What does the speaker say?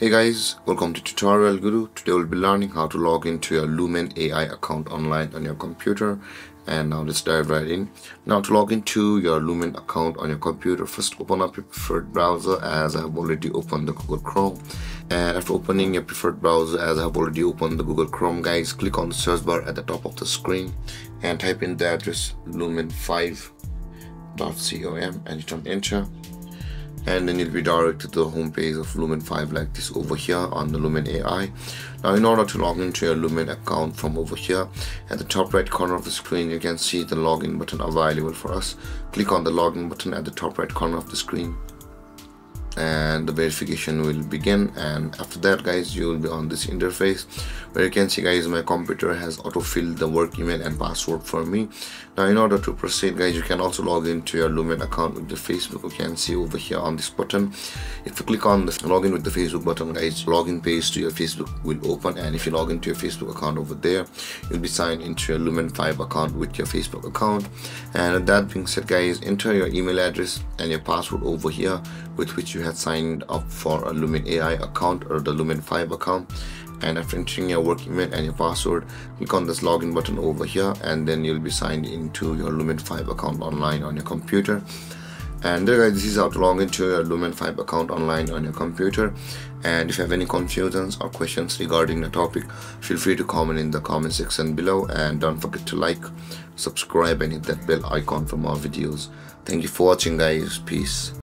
Hey guys, welcome to Tutorial Guru. Today we'll be learning how to log into your Lumen AI account online on your computer. And now let's dive right in. Now to log into your Lumen account on your computer, first open up your preferred browser as I have already opened the Google Chrome. And after opening your preferred browser as I have already opened the Google Chrome, guys, click on the search bar at the top of the screen and type in the address lumen5.com and you turn enter and then you'll be directed to the home page of Lumen 5 like this over here on the Lumen AI. Now in order to log into your Lumen account from over here, at the top right corner of the screen you can see the login button available for us. Click on the login button at the top right corner of the screen and the verification will begin. And after that guys you will be on this interface where you can see guys my computer has auto-filled the work email and password for me. Now in order to proceed guys you can also log into your lumen account with the facebook. You can see over here on this button. If you click on the login with the facebook button guys login page to your facebook will open. And if you log into your facebook account over there you'll be signed into your lumen 5 account with your facebook account. And that being said guys enter your email address and your password over here with which you had signed up for a Lumen AI account or the Lumen 5 account. And after entering your work email and your password click on this login button over here and then you'll be signed into your Lumen 5 account online on your computer. And there guys this is how to log into your Lumen 5 account online on your computer. And if you have any confusions or questions regarding the topic feel free to comment in the comment section below. And don't forget to like subscribe and hit that bell icon for more videos. Thank you for watching guys. Peace